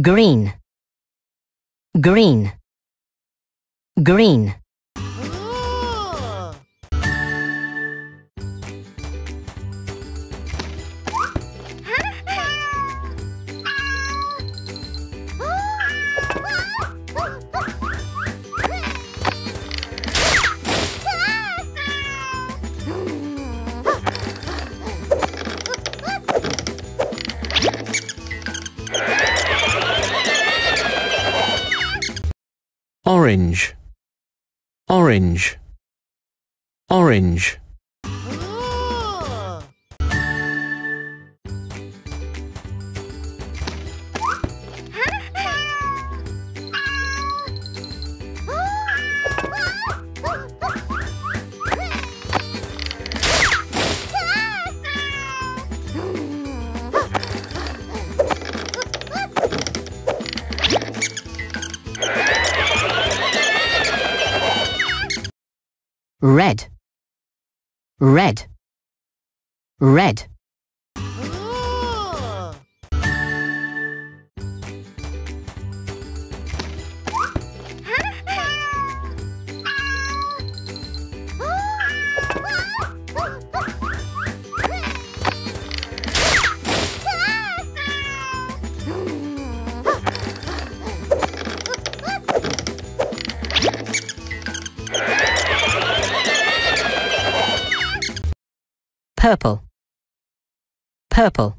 green, green, green. Orange, orange, orange. Red, red, red. Purple, purple.